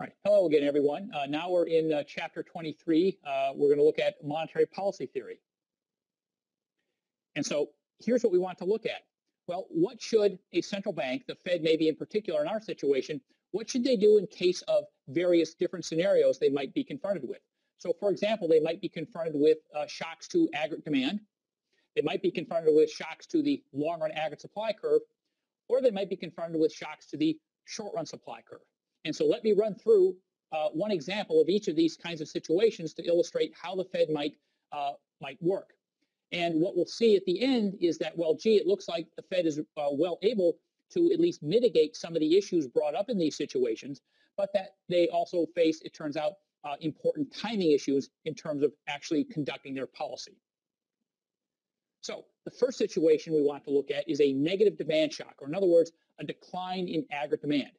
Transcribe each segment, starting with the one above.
All right. Hello again, everyone. Uh, now we're in uh, chapter 23. Uh, we're going to look at monetary policy theory. And so here's what we want to look at. Well, what should a central bank, the Fed maybe in particular in our situation, what should they do in case of various different scenarios they might be confronted with? So for example, they might be confronted with uh, shocks to aggregate demand. They might be confronted with shocks to the long run aggregate supply curve, or they might be confronted with shocks to the short run supply curve. And so let me run through uh, one example of each of these kinds of situations to illustrate how the Fed might, uh, might work. And what we'll see at the end is that, well, gee, it looks like the Fed is uh, well able to at least mitigate some of the issues brought up in these situations, but that they also face, it turns out, uh, important timing issues in terms of actually conducting their policy. So the first situation we want to look at is a negative demand shock, or in other words, a decline in aggregate demand.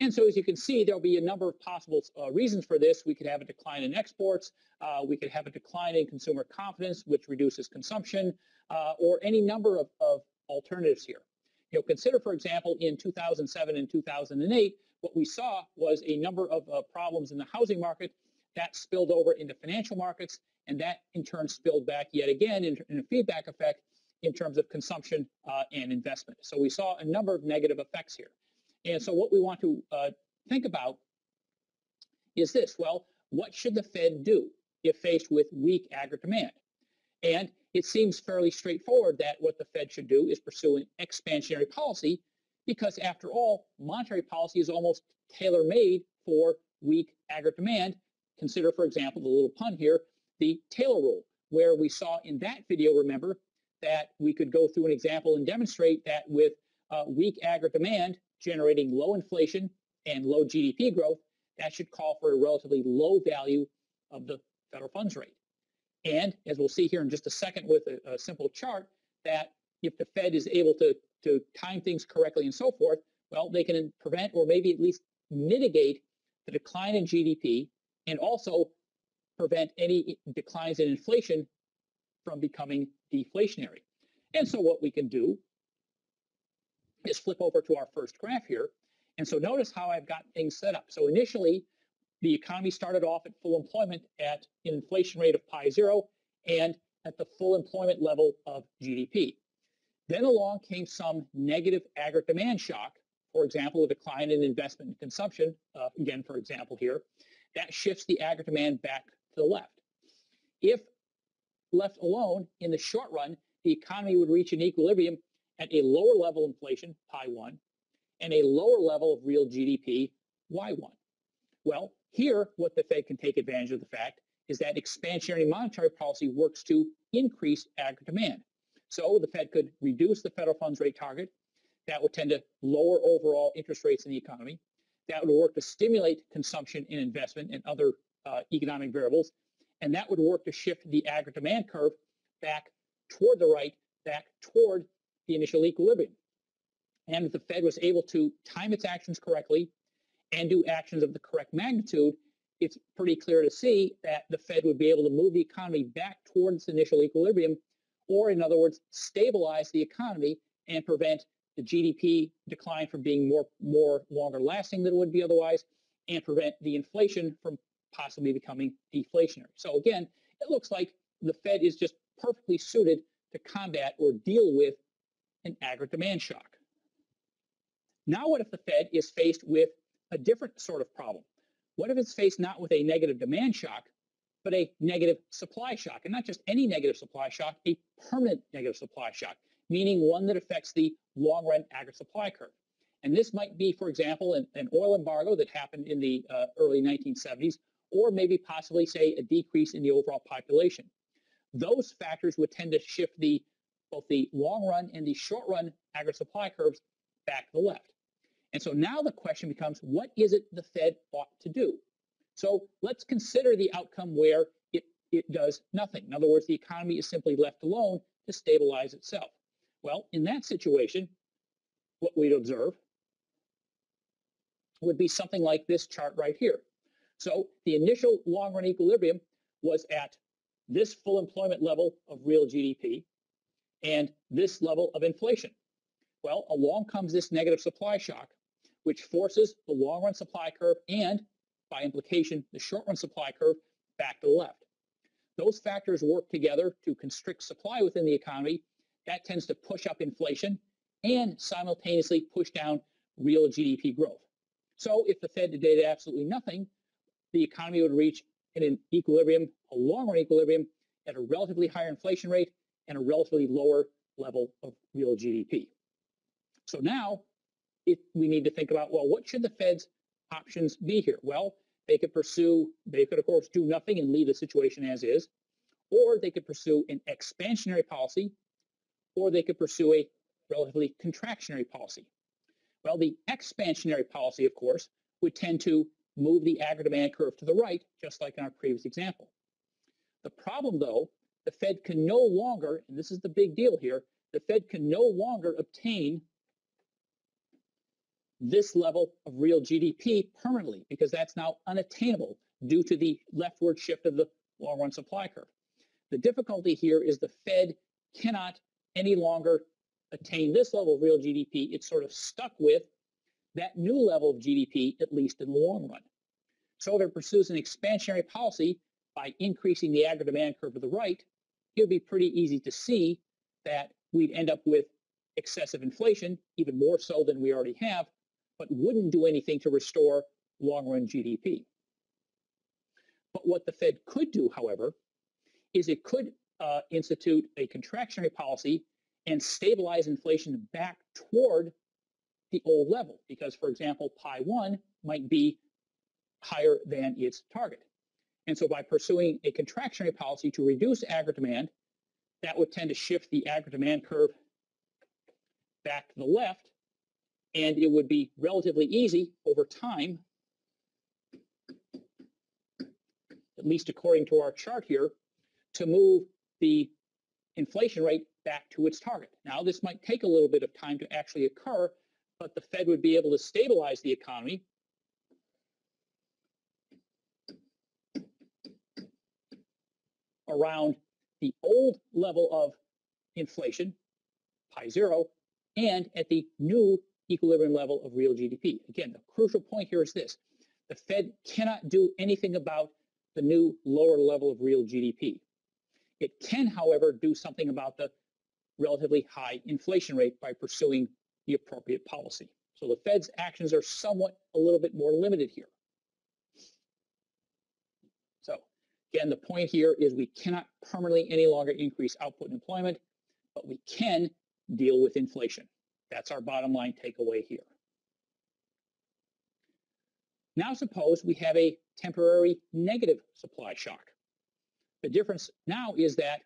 And so as you can see, there'll be a number of possible uh, reasons for this. We could have a decline in exports. Uh, we could have a decline in consumer confidence, which reduces consumption, uh, or any number of, of alternatives here. You know, consider, for example, in 2007 and 2008, what we saw was a number of uh, problems in the housing market that spilled over into financial markets, and that in turn spilled back yet again in, in a feedback effect in terms of consumption uh, and investment. So we saw a number of negative effects here. And so what we want to uh, think about is this. Well, what should the Fed do if faced with weak aggregate demand? And it seems fairly straightforward that what the Fed should do is pursue an expansionary policy because after all, monetary policy is almost tailor-made for weak aggregate demand. Consider, for example, the little pun here, the Taylor rule, where we saw in that video, remember, that we could go through an example and demonstrate that with uh, weak aggregate demand, generating low inflation and low GDP growth, that should call for a relatively low value of the federal funds rate. And as we'll see here in just a second with a, a simple chart, that if the Fed is able to, to time things correctly and so forth, well, they can prevent or maybe at least mitigate the decline in GDP and also prevent any declines in inflation from becoming deflationary. And so what we can do is flip over to our first graph here. And so notice how I've got things set up. So initially, the economy started off at full employment at an inflation rate of pi zero and at the full employment level of GDP. Then along came some negative aggregate demand shock, for example, a decline in investment and consumption, uh, again, for example here, that shifts the aggregate demand back to the left. If left alone, in the short run, the economy would reach an equilibrium at a lower level inflation, pi 1, and a lower level of real GDP, y1. Well, here, what the Fed can take advantage of the fact is that expansionary monetary policy works to increase aggregate demand. So the Fed could reduce the federal funds rate target. That would tend to lower overall interest rates in the economy. That would work to stimulate consumption and investment and other uh, economic variables. And that would work to shift the aggregate demand curve back toward the right, back toward the initial equilibrium. And if the Fed was able to time its actions correctly and do actions of the correct magnitude, it's pretty clear to see that the Fed would be able to move the economy back towards initial equilibrium, or in other words, stabilize the economy and prevent the GDP decline from being more, more longer lasting than it would be otherwise, and prevent the inflation from possibly becoming deflationary. So again, it looks like the Fed is just perfectly suited to combat or deal with an aggregate demand shock. Now what if the Fed is faced with a different sort of problem? What if it's faced not with a negative demand shock, but a negative supply shock? And not just any negative supply shock, a permanent negative supply shock, meaning one that affects the long-run aggregate supply curve. And this might be, for example, an, an oil embargo that happened in the uh, early 1970s, or maybe possibly, say, a decrease in the overall population. Those factors would tend to shift the both the long run and the short run aggregate supply curves back to the left. And so now the question becomes, what is it the Fed ought to do? So let's consider the outcome where it, it does nothing. In other words, the economy is simply left alone to stabilize itself. Well, in that situation, what we'd observe would be something like this chart right here. So the initial long-run equilibrium was at this full employment level of real GDP and this level of inflation. Well, along comes this negative supply shock, which forces the long-run supply curve and by implication, the short-run supply curve back to the left. Those factors work together to constrict supply within the economy. That tends to push up inflation and simultaneously push down real GDP growth. So if the Fed did absolutely nothing, the economy would reach in an equilibrium, a long-run equilibrium, at a relatively higher inflation rate and a relatively lower level of real GDP. So now it, we need to think about, well, what should the Fed's options be here? Well, they could pursue, they could, of course, do nothing and leave the situation as is, or they could pursue an expansionary policy, or they could pursue a relatively contractionary policy. Well, the expansionary policy, of course, would tend to move the aggregate demand curve to the right, just like in our previous example. The problem, though, the Fed can no longer, and this is the big deal here, the Fed can no longer obtain this level of real GDP permanently because that's now unattainable due to the leftward shift of the long run supply curve. The difficulty here is the Fed cannot any longer attain this level of real GDP. It's sort of stuck with that new level of GDP, at least in the long run. So if it pursues an expansionary policy by increasing the aggregate demand curve to the right, it would be pretty easy to see that we'd end up with excessive inflation, even more so than we already have, but wouldn't do anything to restore long-run GDP. But what the Fed could do, however, is it could uh, institute a contractionary policy and stabilize inflation back toward the old level. Because, for example, pi 1 might be higher than its target. And so by pursuing a contractionary policy to reduce aggregate demand, that would tend to shift the aggregate demand curve back to the left and it would be relatively easy over time, at least according to our chart here, to move the inflation rate back to its target. Now, this might take a little bit of time to actually occur, but the Fed would be able to stabilize the economy around the old level of inflation, pi zero, and at the new equilibrium level of real GDP. Again, the crucial point here is this. The Fed cannot do anything about the new lower level of real GDP. It can, however, do something about the relatively high inflation rate by pursuing the appropriate policy. So the Fed's actions are somewhat a little bit more limited here. So again, the point here is we cannot permanently any longer increase output and employment, but we can deal with inflation. That's our bottom line takeaway here. Now suppose we have a temporary negative supply shock. The difference now is that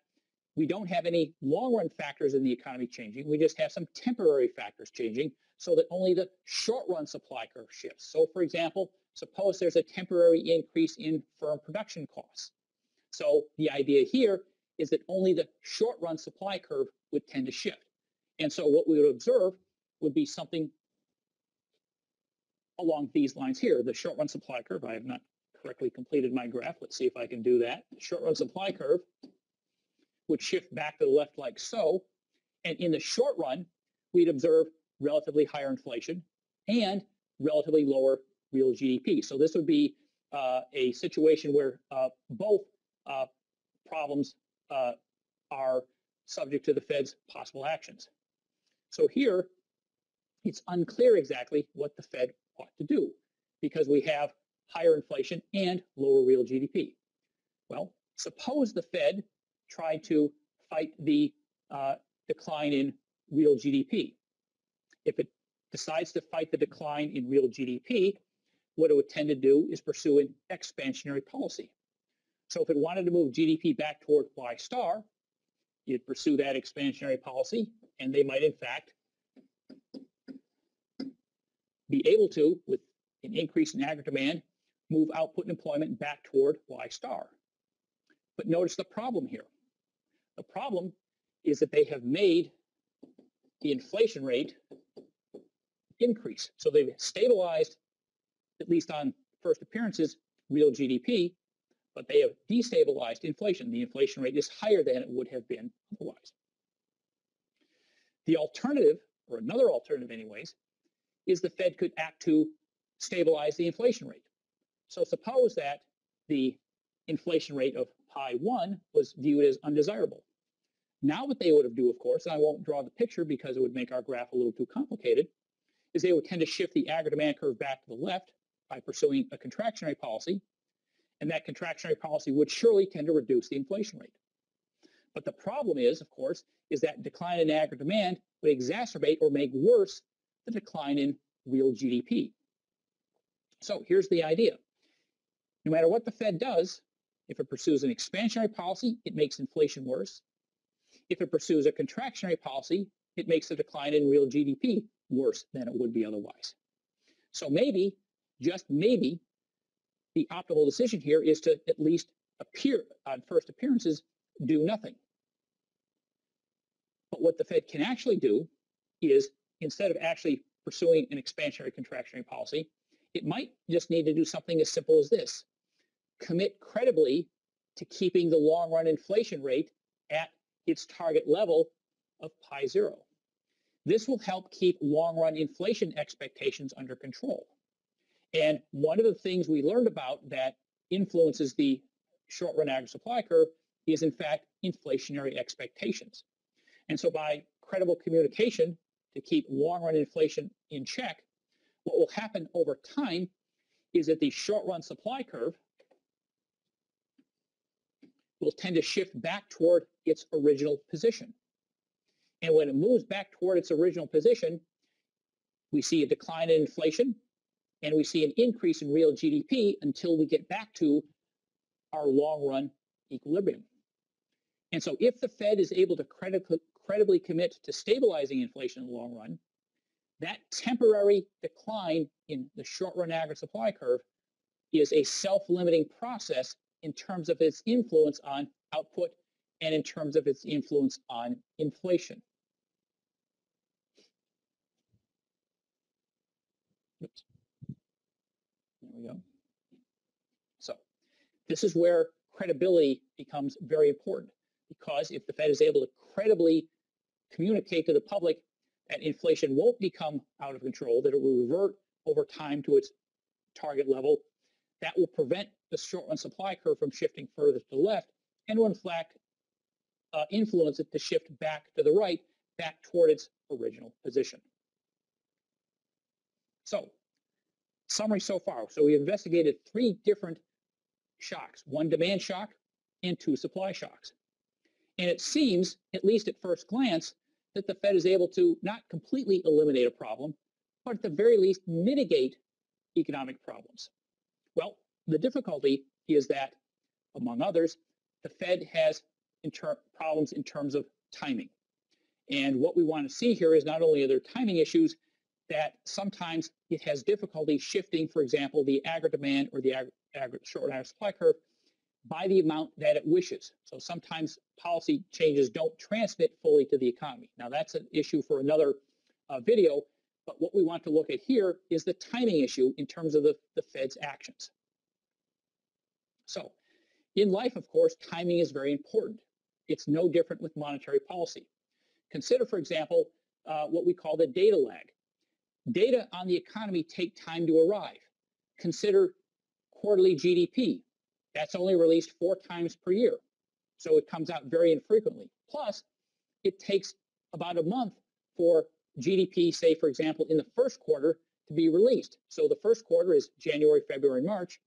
we don't have any long-run factors in the economy changing. We just have some temporary factors changing so that only the short-run supply curve shifts. So for example, suppose there's a temporary increase in firm production costs. So the idea here is that only the short-run supply curve would tend to shift. And so what we would observe would be something along these lines here. The short run supply curve, I have not correctly completed my graph. Let's see if I can do that. The short run supply curve would shift back to the left like so. And in the short run, we'd observe relatively higher inflation and relatively lower real GDP. So this would be uh, a situation where uh, both uh, problems uh, are subject to the Fed's possible actions. So here, it's unclear exactly what the Fed ought to do because we have higher inflation and lower real GDP. Well, suppose the Fed tried to fight the uh, decline in real GDP. If it decides to fight the decline in real GDP, what it would tend to do is pursue an expansionary policy. So if it wanted to move GDP back toward Y star, you'd pursue that expansionary policy, and they might in fact be able to, with an increase in aggregate demand, move output and employment back toward Y star. But notice the problem here. The problem is that they have made the inflation rate increase. So they've stabilized, at least on first appearances, real GDP, but they have destabilized inflation. The inflation rate is higher than it would have been otherwise. The alternative, or another alternative anyways, is the Fed could act to stabilize the inflation rate. So suppose that the inflation rate of pi 1 was viewed as undesirable. Now what they would have do, of course, and I won't draw the picture because it would make our graph a little too complicated, is they would tend to shift the aggregate demand curve back to the left by pursuing a contractionary policy, and that contractionary policy would surely tend to reduce the inflation rate. But the problem is, of course, is that decline in aggregate demand would exacerbate or make worse the decline in real GDP. So here's the idea. No matter what the Fed does, if it pursues an expansionary policy, it makes inflation worse. If it pursues a contractionary policy, it makes the decline in real GDP worse than it would be otherwise. So maybe, just maybe, the optimal decision here is to at least appear on first appearances, do nothing. But what the Fed can actually do is instead of actually pursuing an expansionary contractionary policy, it might just need to do something as simple as this. Commit credibly to keeping the long run inflation rate at its target level of pi zero. This will help keep long run inflation expectations under control. And one of the things we learned about that influences the short run aggregate supply curve is in fact inflationary expectations. And so by credible communication to keep long run inflation in check, what will happen over time is that the short run supply curve will tend to shift back toward its original position. And when it moves back toward its original position, we see a decline in inflation and we see an increase in real GDP until we get back to our long run equilibrium. And so if the Fed is able to credibly commit to stabilizing inflation in the long run, that temporary decline in the short run aggregate supply curve is a self-limiting process in terms of its influence on output and in terms of its influence on inflation. Oops. We go. So this is where credibility becomes very important because if the Fed is able to credibly communicate to the public that inflation won't become out of control, that it will revert over time to its target level, that will prevent the short run supply curve from shifting further to the left and will in fact uh, influence it to shift back to the right, back toward its original position. So, summary so far. So we investigated three different shocks, one demand shock and two supply shocks. And it seems, at least at first glance, that the Fed is able to not completely eliminate a problem, but at the very least mitigate economic problems. Well, the difficulty is that, among others, the Fed has problems in terms of timing. And what we want to see here is not only are there timing issues, that sometimes it has difficulty shifting, for example, the aggregate demand or the aggregate short average supply curve by the amount that it wishes. So sometimes policy changes don't transmit fully to the economy. Now that's an issue for another uh, video, but what we want to look at here is the timing issue in terms of the, the Fed's actions. So in life, of course, timing is very important. It's no different with monetary policy. Consider, for example, uh, what we call the data lag. Data on the economy take time to arrive. Consider quarterly GDP. That's only released four times per year. So it comes out very infrequently. Plus, it takes about a month for GDP, say, for example, in the first quarter to be released. So the first quarter is January, February, March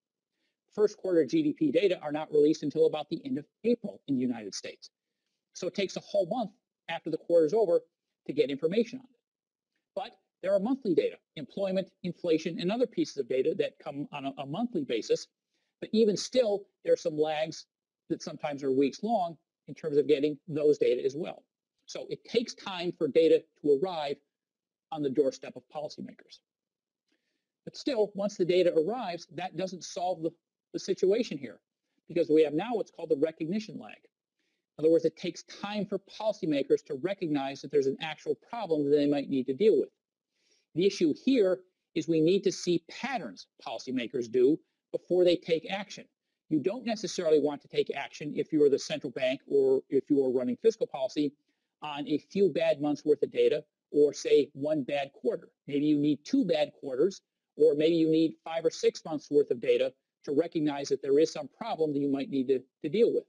first quarter GDP data are not released until about the end of April in the United States. So it takes a whole month after the quarter is over to get information on it. There are monthly data, employment, inflation, and other pieces of data that come on a, a monthly basis. But even still, there are some lags that sometimes are weeks long in terms of getting those data as well. So it takes time for data to arrive on the doorstep of policymakers. But still, once the data arrives, that doesn't solve the the situation here because we have now what's called the recognition lag. In other words, it takes time for policymakers to recognize that there's an actual problem that they might need to deal with. The issue here is we need to see patterns policymakers do before they take action. You don't necessarily want to take action if you're the central bank or if you are running fiscal policy on a few bad months worth of data or say one bad quarter. Maybe you need two bad quarters or maybe you need five or six months worth of data to recognize that there is some problem that you might need to, to deal with.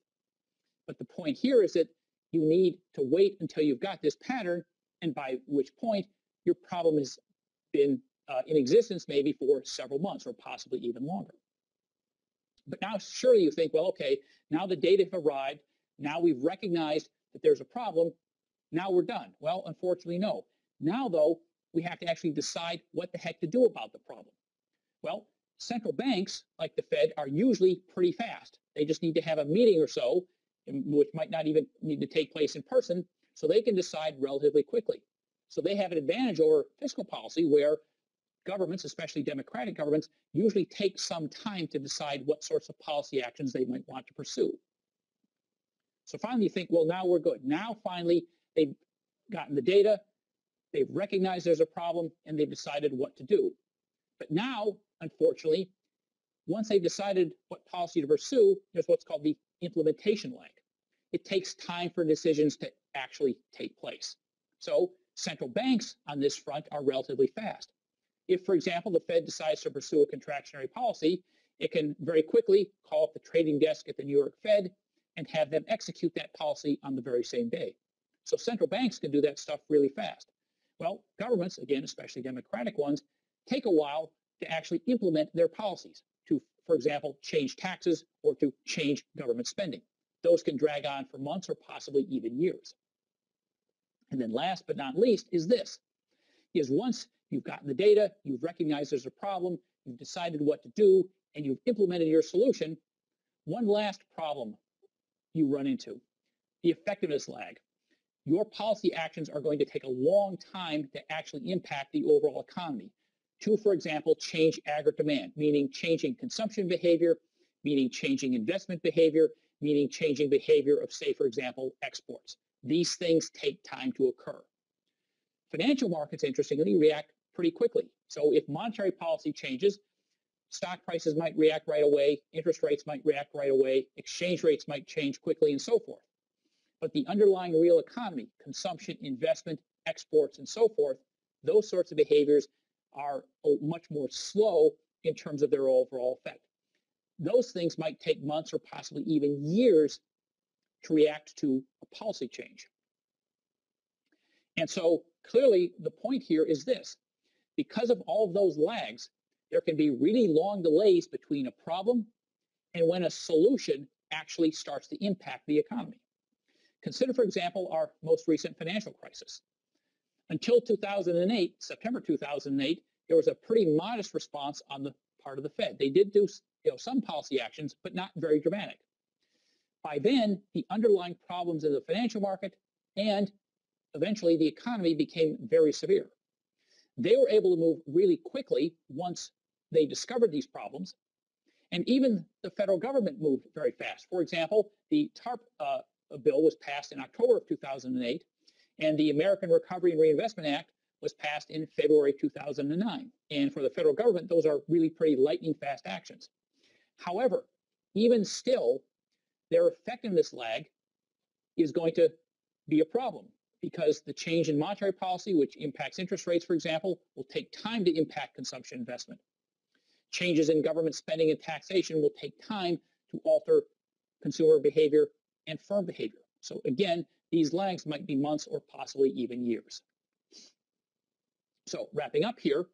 But the point here is that you need to wait until you've got this pattern, and by which point your problem has been uh, in existence maybe for several months or possibly even longer. But now surely you think, well, okay, now the data have arrived. Now we've recognized that there's a problem. Now we're done. Well, unfortunately, no. Now, though, we have to actually decide what the heck to do about the problem. Well, central banks, like the Fed, are usually pretty fast. They just need to have a meeting or so, which might not even need to take place in person, so they can decide relatively quickly. So they have an advantage over fiscal policy where governments, especially democratic governments, usually take some time to decide what sorts of policy actions they might want to pursue. So finally you think, well, now we're good. Now finally they've gotten the data, they've recognized there's a problem, and they've decided what to do. But now, unfortunately, once they've decided what policy to pursue, there's what's called the implementation lag. It takes time for decisions to actually take place. So central banks on this front are relatively fast. If, for example, the Fed decides to pursue a contractionary policy, it can very quickly call up the trading desk at the New York Fed and have them execute that policy on the very same day. So central banks can do that stuff really fast. Well, governments, again, especially democratic ones, take a while to actually implement their policies to, for example, change taxes or to change government spending. Those can drag on for months or possibly even years. And then last but not least is this, is once You've gotten the data, you've recognized there's a problem, you've decided what to do, and you've implemented your solution. One last problem you run into, the effectiveness lag. Your policy actions are going to take a long time to actually impact the overall economy. To, for example, change aggregate demand, meaning changing consumption behavior, meaning changing investment behavior, meaning changing behavior of, say, for example, exports. These things take time to occur. Financial markets, interestingly, react pretty quickly. So if monetary policy changes, stock prices might react right away, interest rates might react right away, exchange rates might change quickly, and so forth. But the underlying real economy, consumption, investment, exports, and so forth, those sorts of behaviors are oh, much more slow in terms of their overall effect. Those things might take months or possibly even years to react to a policy change. And so clearly the point here is this because of all of those lags, there can be really long delays between a problem and when a solution actually starts to impact the economy. Consider, for example, our most recent financial crisis. Until 2008, September 2008, there was a pretty modest response on the part of the Fed. They did do you know, some policy actions, but not very dramatic. By then, the underlying problems in the financial market and eventually the economy became very severe. They were able to move really quickly once they discovered these problems. And even the federal government moved very fast. For example, the TARP uh, bill was passed in October of 2008, and the American Recovery and Reinvestment Act was passed in February 2009. And for the federal government, those are really pretty lightning fast actions. However, even still, their effectiveness lag is going to be a problem because the change in monetary policy, which impacts interest rates, for example, will take time to impact consumption investment. Changes in government spending and taxation will take time to alter consumer behavior and firm behavior. So again, these lags might be months or possibly even years. So wrapping up here,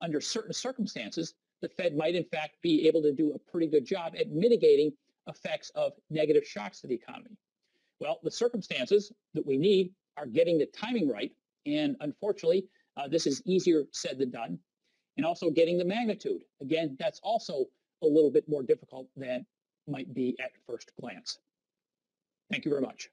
under certain circumstances, the Fed might in fact be able to do a pretty good job at mitigating effects of negative shocks to the economy. Well, the circumstances that we need are getting the timing right. And unfortunately, uh, this is easier said than done. And also getting the magnitude. Again, that's also a little bit more difficult than might be at first glance. Thank you very much.